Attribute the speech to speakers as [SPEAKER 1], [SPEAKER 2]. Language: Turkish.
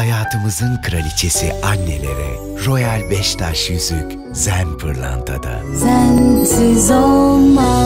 [SPEAKER 1] Hayatımızın kraliçesi annelere Royal Beştaş yüzük Zen pırlantada.
[SPEAKER 2] Sensiz olmaz